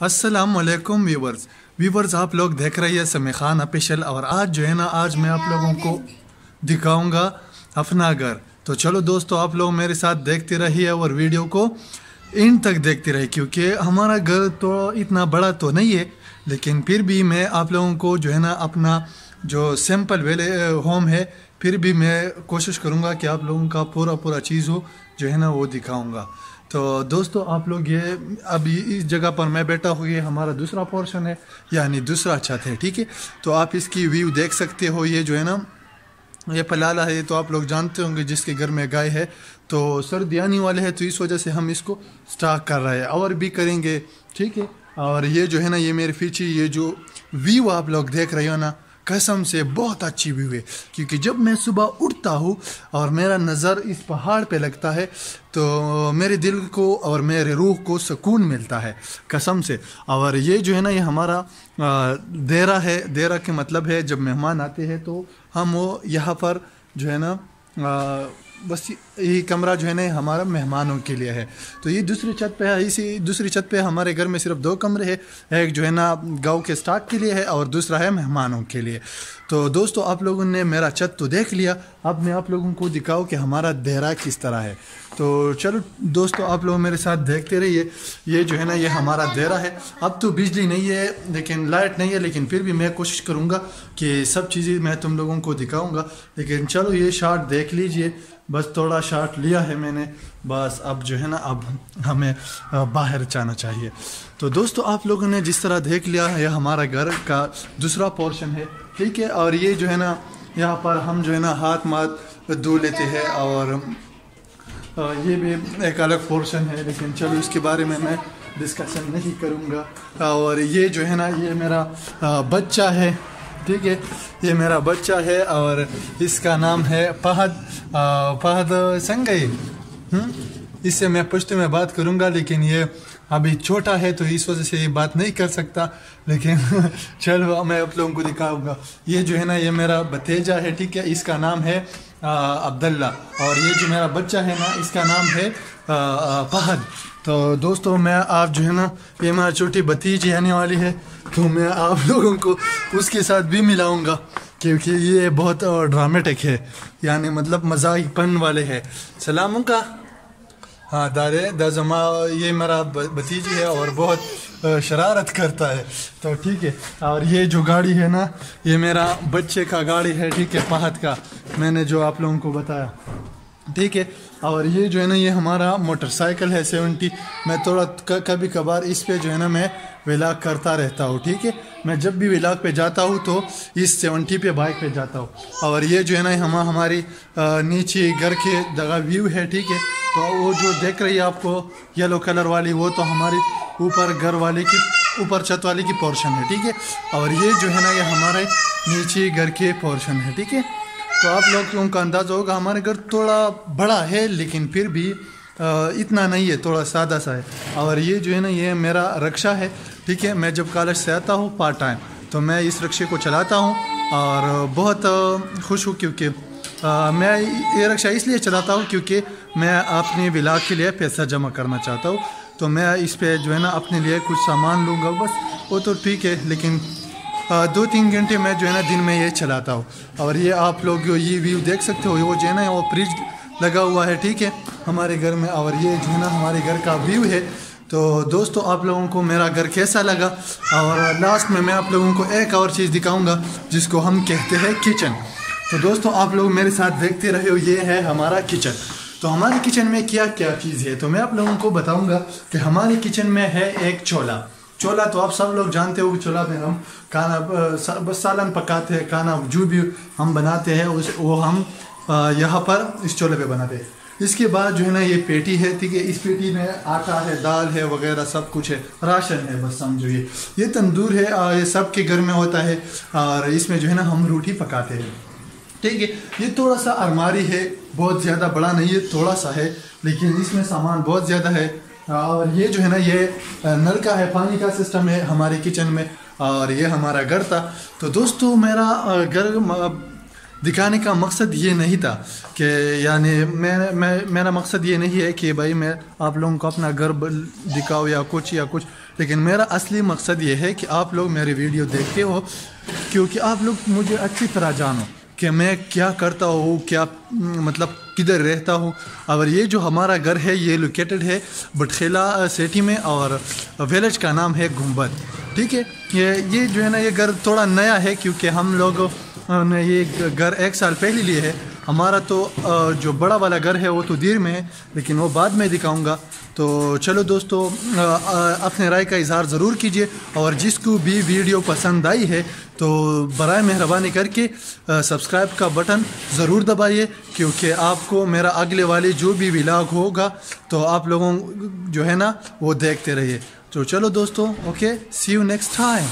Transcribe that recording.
अस्सलाम वालेकुम viewers viewers आप लोग देख रहे हैं समी खान ऑफिशियल और आज जो है ना आज मैं आप लोगों को दिखाऊँगा अपना घर तो चलो दोस्तों आप लोग मेरे साथ देखते रहिए और वीडियो को इन तक देखते रहिए क्योंकि हमारा घर तो इतना बड़ा तो नहीं है लेकिन फिर भी मैं आप लोगों को जो है ना अपना जो सिंपल वेले होम है फिर भी मैं कोशिश करूँगा कि आप लोगों का पूरा पूरा चीज़ हो जो है ना वो दिखाऊँगा तो दोस्तों, आप लोग ये अभी इस जगह पर मैं बैठा हूँ, ये हमारा दूसरा पोर्शन है, यानी दूसरा छत है, ठीक है? तो आप इसकी व्यू देख सकते हो, ये जो है ना, ये पलाला है तो आप लोग जानते होंगे जिसके घर में गाय है। तो सर्दी आने वाले है तो इस वजह से हम इसको स्टॉक कर रहे हैं, और भी करेंगे, ठीक है? और ये जो है ना, ये मेरे पीछे ये जो व्यू आप लोग देख रहे हो ना कसम से बहुत अच्छी व्यू है क्योंकि जब मैं सुबह उठता हूँ और मेरा नज़र इस पहाड़ पे लगता है तो मेरे दिल को और मेरे रूह को सुकून मिलता है, कसम से। और ये जो है ना, ये हमारा देरा है। देरा के मतलब है, जब मेहमान आते हैं तो हम वो यहाँ पर जो है ना बस ये कमरा जो है ना हमारा मेहमानों के लिए है। तो ये दूसरी छत पे है, इसी दूसरी छत पे हमारे घर में सिर्फ़ दो कमरे हैं। एक जो है ना, गाँव के स्टाफ के लिए है और दूसरा है मेहमानों के लिए। तो दोस्तों, आप लोगों ने मेरा छत तो देख लिया। अब मैं आप लोगों को दिखाऊँ कि हमारा देहरा किस तरह है। तो चलो, दोस्तों, आप लोग मेरे साथ देखते रहिए। ये जो है ना, ये हमारा देहरा है। अब तो बिजली नहीं है, लेकिन लाइट नहीं है, लेकिन फिर भी मैं कोशिश करूँगा कि सब चीज़ें मैं तुम लोगों को दिखाऊँगा। लेकिन चलो, ये शार्ट देख लीजिए। बस थोड़ा शार्ट लिया है मैंने। बस अब जो है ना, अब हमें बाहर जाना चाहिए। तो दोस्तों, आप लोगों ने जिस तरह देख लिया है हमारा घर का दूसरा पोर्शन है। ठीक है, और ये जो है ना, यहाँ पर हम जो है ना, हाथ माथ धो लेते हैं और ये भी एक अलग पोर्शन है, लेकिन चलो इसके बारे में मैं डिस्कशन नहीं करूँगा। और ये जो है ना, ये मेरा बच्चा है। ठीक है, ये मेरा बच्चा है और इसका नाम है फहद फहद संगई। हम्म? इससे मैं पुष्टि में बात करूँगा, लेकिन ये अभी छोटा है तो इस वजह से ये बात नहीं कर सकता। लेकिन चलो, मैं आप लोगों को दिखाऊँगा। ये जो है ना, ये मेरा भतीजा है, ठीक है, इसका नाम है अब्दुल्ला। और ये जो मेरा बच्चा है ना, इसका नाम है फहद। तो दोस्तों, मैं आप जो है ना, ये मेरा छोटी भतीजी आने वाली है तो मैं आप लोगों को उसके साथ भी मिलाऊँगा, क्योंकि ये बहुत ड्रामेटिक है। यानी मतलब मजाकपन वाले है। सलाम का हाँ दादे दाजमा, ये मेरा भतीजी है और बहुत शरारत करता है। तो ठीक है, और ये जो गाड़ी है ना, ये मेरा बच्चे का गाड़ी है, ठीक है पहाड़ का। मैंने जो आप लोगों को बताया। ठीक है, और ये जो है ना, ये हमारा मोटरसाइकिल है सेवेंटी मैं थोड़ा कभी कभार इस पे जो है ना, मैं विलाग करता रहता हूँ, ठीक है? मैं जब भी विलाग पे जाता हूँ तो इस सेवेंटी पे बाइक पे जाता हूँ। और ये जो है ना, हम, हमारी नीचे घर के जगह व्यू है, ठीक है? तो वो जो देख रही है आपको येलो कलर वाली, वो तो हमारी ऊपर घर वाले की, ऊपर छत वाले की पोर्शन है, ठीक है? और ये जो है ना, ये हमारे नीचे घर के पोर्शन है, ठीक है? तो आप लोगों का अंदाज़ा होगा, हमारे घर थोड़ा बड़ा है, लेकिन फिर भी इतना नहीं है, थोड़ा सादा सा है। और ये जो है ना, ये मेरा रक्षा है, ठीक है? मैं जब कॉलेज से आता हूँ पार्ट टाइम तो मैं इस रक्षे को चलाता हूँ और बहुत खुश हूँ क्योंकि मैं ये रक्षा इसलिए चलाता हूँ क्योंकि मैं अपने विलाग के लिए पैसा जमा करना चाहता हूँ। तो मैं इस पर जो है ना, अपने लिए कुछ सामान लूँगा, बस, वो तो ठीक है, लेकिन दो तीन घंटे मैं जो है ना दिन में ये चलाता हूँ। और ये आप लोग ये व्यू देख सकते हो, वो जो है ना वो फ्रिज लगा हुआ है, ठीक है? हमारे घर में और ये जो है ना हमारे घर का व्यू है। तो दोस्तों, आप लोगों को मेरा घर कैसा लगा? और लास्ट में मैं आप लोगों को एक और चीज़ दिखाऊँगा, जिसको हम कहते हैं किचन तो दोस्तों, आप लोग मेरे साथ देखते रहे हो, ये है हमारा किचन तो हमारे किचन में क्या क्या चीज़ है? तो मैं आप लोगों को बताऊँगा कि हमारे किचन में है एक चोला चोला तो आप सब लोग जानते हो कि चोला में हम खाना बस सालन पकाते हैं, खाना जो भी हम बनाते हैं, उस, वो हम यहाँ पर इस चोले पे बनाते हैं। इसके बाद जो है ना, ये पेटी है, ठीक है, इस पेटी में आटा है, दाल है, वगैरह सब कुछ है, राशन है, बस समझो ये ये तंदूर है ये सबके घर में होता है, और इसमें जो है ना, हम रोटी पकाते हैं। ठीक है, ये थोड़ा सा अलमारी है, बहुत ज़्यादा बड़ा नहीं है थोड़ा सा है, लेकिन इसमें सामान बहुत ज़्यादा है और ये जो है ना, ये नल का है, पानी का सिस्टम है हमारे किचन में और ये हमारा घर था। तो दोस्तों, मेरा घर दिखाने का मकसद ये नहीं था कि यानी मैं मैं, मेरा मकसद ये नहीं है कि भाई मैं आप लोगों को अपना घर दिखाओ या कुछ या कुछ, लेकिन मेरा असली मकसद ये है कि आप लोग मेरी वीडियो देखते हो, क्योंकि आप लोग मुझे अच्छी तरह जानो। कि मैं क्या करता हूँ, क्या मतलब किधर रहता हूँ। और ये जो हमारा घर है, ये लोकेटेड है बटखेला सिटी में और विलेज का नाम है गुंबद ठीक है? ये ये जो है ना, ये घर थोड़ा नया है क्योंकि हम लोग ने ये घर एक साल पहले लिए है। हमारा तो जो बड़ा वाला घर है, वो तो देर में है, लेकिन वो बाद में दिखाऊँगा। तो चलो दोस्तों अपने राय का इजहार ज़रूर कीजिए। और जिसको भी वीडियो पसंद आई है तो बर मेहरबानी करके सब्सक्राइब का बटन ज़रूर दबाइए, क्योंकि आपको मेरा अगले वाले जो भी विलाग होगा तो आप लोगों, जो है ना, वो देखते रहिए। तो चलो दोस्तों, okay see you next time